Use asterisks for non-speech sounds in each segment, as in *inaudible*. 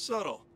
Subtle.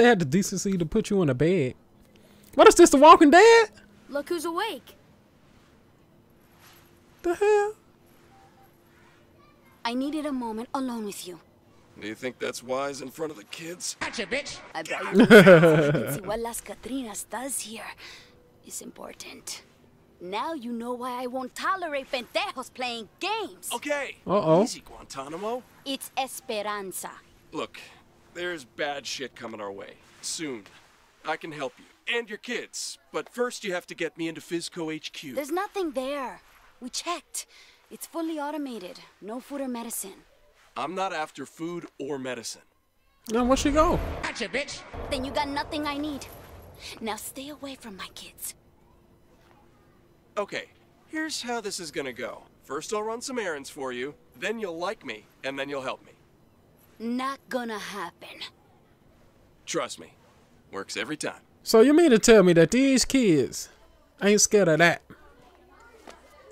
They had the decency to put you in a bed. What is this, The Walking Dead? Look who's awake. The hell? I needed a moment alone with you. Do you think that's wise in front of the kids? Gotcha, bitch. I bet you can see *laughs* what Las Catrinas does here is important. Now you know why I won't tolerate pendejos playing games. Okay. Uh-oh. Easy, Guantanamo. It's Esperanza. Look, there's bad shit coming our way. Soon. I can help you. And your kids. But first you have to get me into Fizco HQ. There's nothing there. We checked. It's fully automated. No food or medicine. I'm not after food or medicine. Now, where'd she go? Gotcha, bitch. Then you got nothing I need. Now stay away from my kids. Okay, here's how this is gonna go. First I'll run some errands for you, then you'll like me, and then you'll help me. Not gonna happen. Trust me. Works every time. So you mean to tell me that these kids ain't scared of that?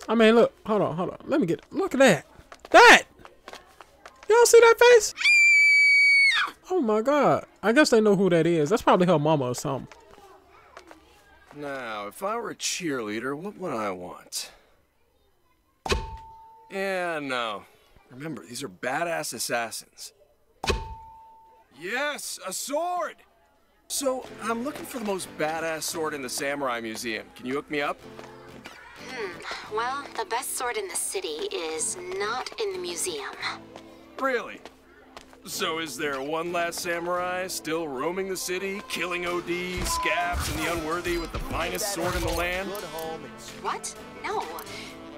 I mean, look, hold on, hold on. Let me get, look at that. That! Y'all see that face? Oh my god. I guess they know who that is. That's probably her mama or something. Now, if I were a cheerleader, what would I want? Yeah, no. Remember, these are badass assassins. Yes, a sword! So, I'm looking for the most badass sword in the Samurai Museum. Can you hook me up? Hmm, Well, the best sword in the city is not in the museum. Really? So is there one last samurai still roaming the city, killing ODs, scabs, and the unworthy with the finest sword in the land? What? No.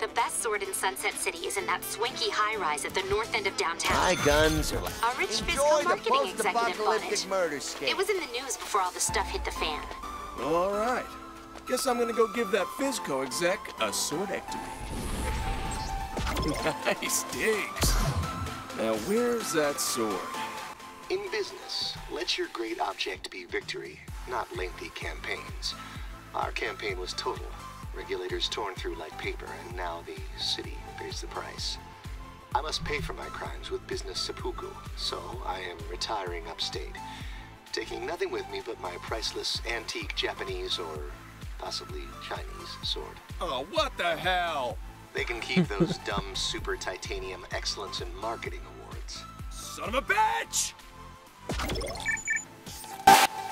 The best sword in Sunset City is in that swanky high-rise at the north end of downtown. My guns are like. A rich Enjoy Fizco the marketing executive bought it. murder scheme. It was in the news before all the stuff hit the fan. All right. Guess I'm gonna go give that Fizco exec a swordectomy. *laughs* nice digs. Now, where's that sword? In business, let your great object be victory, not lengthy campaigns. Our campaign was total. Regulators torn through like paper, and now the city pays the price. I must pay for my crimes with business seppuku, so I am retiring upstate, taking nothing with me but my priceless antique Japanese or possibly Chinese sword. Oh, what the hell? They can keep those *laughs* dumb super titanium excellence in marketing awards. Son of a bitch!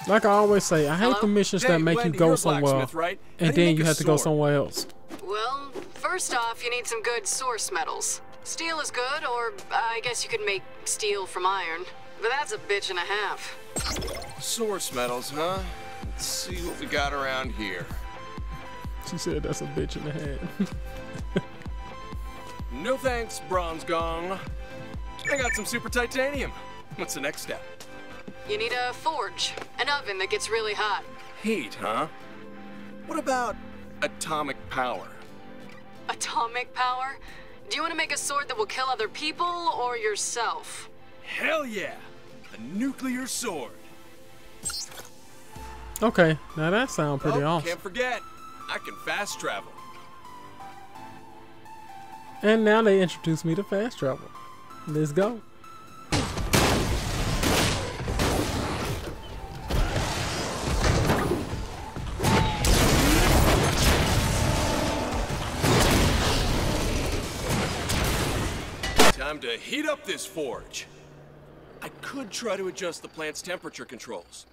Like I always say, I hate the missions Hey, that make Wendy, you go somewhere right? And do you then you have to go somewhere else. Well, first off, you need some good source metals. Steel is good, or I guess you could make steel from iron. But that's a bitch and a half. Source metals, huh? Let's see what we got around here. She said that's a bitch and a half. *laughs* No thanks, Bronze Gong. I got some super titanium. What's the next step? You need a forge, an oven that gets really hot. Heat, huh? What about atomic power? Atomic power? Do you want to make a sword that will kill other people or yourself? Hell yeah! A nuclear sword. okay, now that sounds pretty oh, awesome. Can't forget, I can fast travel. And now they introduce me to fast travel. Let's go. Time to heat up this forge. I could try to adjust the plant's temperature controls.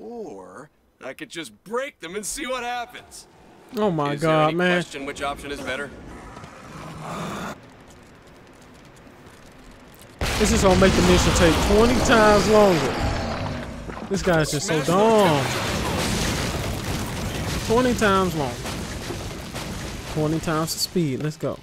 Or I could just break them and see what happens. Oh my Is there god, any man. question which option is better? This is gonna make the mission take 20 times longer. This guy's just so dumb. 20 times longer. 20 times the speed. Let's go.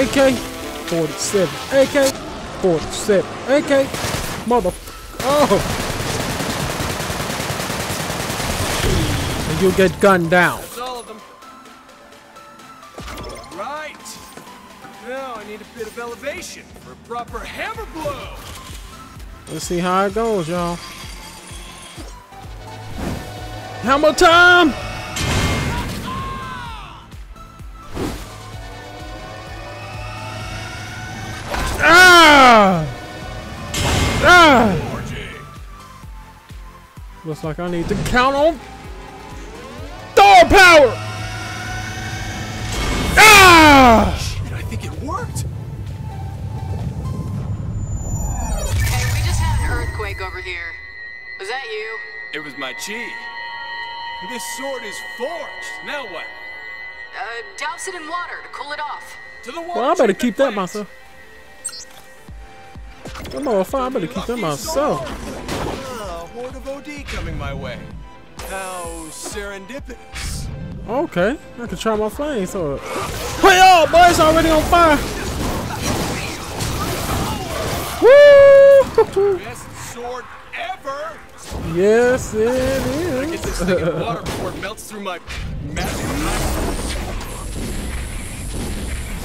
AK 47 AK 47 AK mother oh and you get gunned down That's all of them. Right. Now I need a bit of elevation for a proper hammer blow. let's see how it goes y'all hammer time Looks like I need to count on Thor power! Ah! Shit, I think it worked. Hey, we just had an earthquake over here. Was that you? It was my chi. This sword is forged. Now what? Uh, douse it in water to cool it off. To the water Well, I better keep that plant. myself. That motherfucker, I better keep that Lucky myself. Horde of OD coming my way. How serendipitous. Okay, I can try my flame sword. Hey, oh, boy, it's already on fire. Woo! *laughs* Best sword ever. Yes, it Get this is. thing *laughs* in water before it melts through my magic.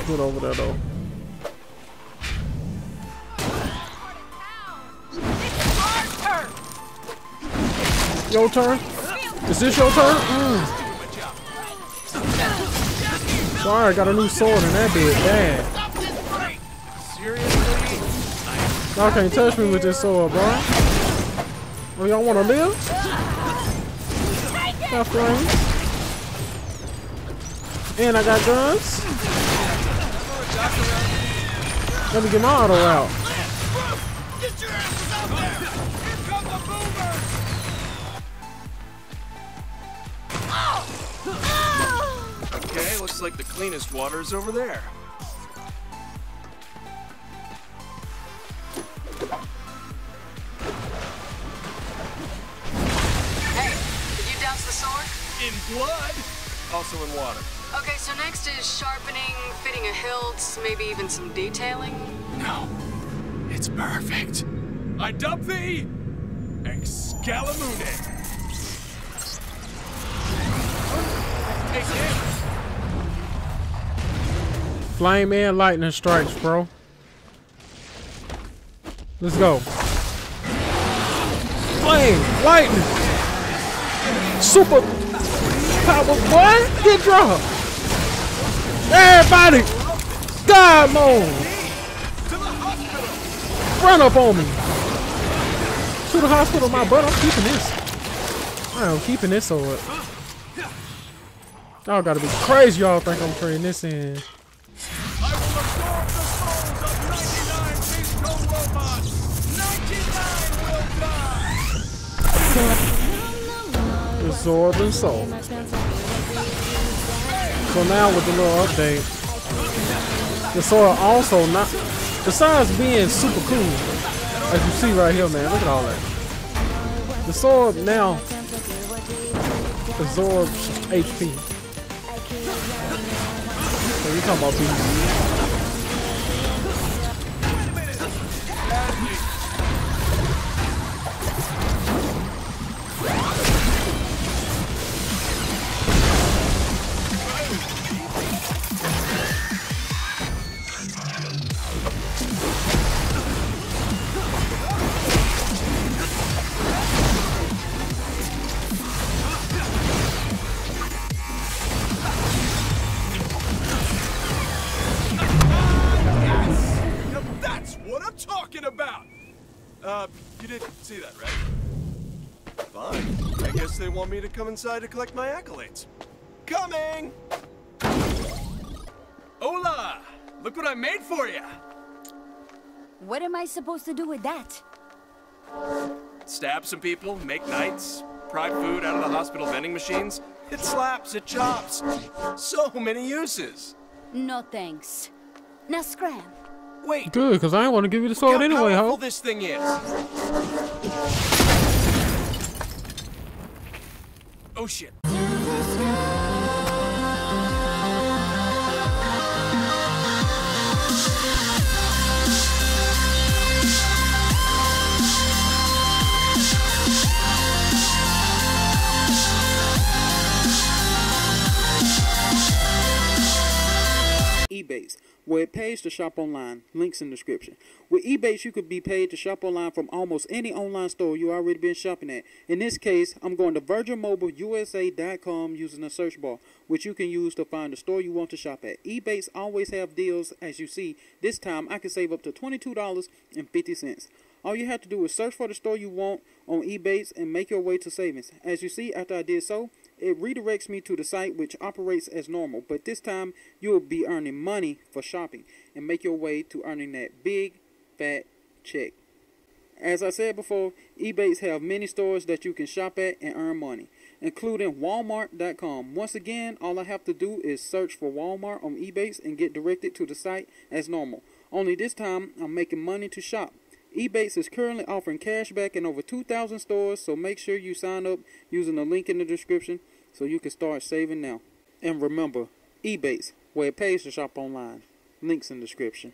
Good over there, though. Your turn? Is this your turn? Mm. Sorry, I got a new sword and that bit. Damn. Y'all can't touch me with this sword, bro. Oh, y'all wanna live? Flames. And I got guns. Let me get my auto out. Okay, looks like the cleanest water is over there. Hey, did you douse the sword? In blood, also in water. Okay, so next is sharpening, fitting a hilt, maybe even some detailing. No, it's perfect. I dub thee Excalibune. Take damage. Flame and lightning strikes, bro. Let's go. Flame, lightning, super power, boy. Get dropped. Everybody, the hospital. Run up on me. To the hospital, my butt. I'm keeping this. I am keeping this sword. Y'all gotta be crazy. Y'all think I'm trading this in. I will absorb the souls of 99 Beast robots. 99 will die. Absorb and soul. So now with the little update, the sword also not, besides being super cool, as you see right here, man, look at all that. The sword now absorbs HP. So you talking about being see that, right? Fine. I guess they want me to come inside to collect my accolades. Coming! Hola! Look what I made for you! What am I supposed to do with that? Stab some people, make nights, pry food out of the hospital vending machines. It slaps, it chops. So many uses. No thanks. Now scram. Wait, Good, because I want to give you the look sword how anyway, ho. this thing is. Oh shit. Where it pays to shop online. Links in the description. With Ebates, you could be paid to shop online from almost any online store you already been shopping at. In this case, I'm going to VirginMobileUSA.com using the search bar, which you can use to find the store you want to shop at. Ebates always have deals, as you see. This time, I can save up to $22.50. All you have to do is search for the store you want on Ebates and make your way to savings. As you see, after I did so, it redirects me to the site which operates as normal, but this time you will be earning money for shopping and make your way to earning that big fat check. As I said before, Ebates have many stores that you can shop at and earn money, including Walmart.com. Once again, all I have to do is search for Walmart on Ebates and get directed to the site as normal. Only this time, I'm making money to shop. Ebates is currently offering cash back in over 2,000 stores, so make sure you sign up using the link in the description so you can start saving now. And remember, Ebates, where it pays to shop online. Links in the description.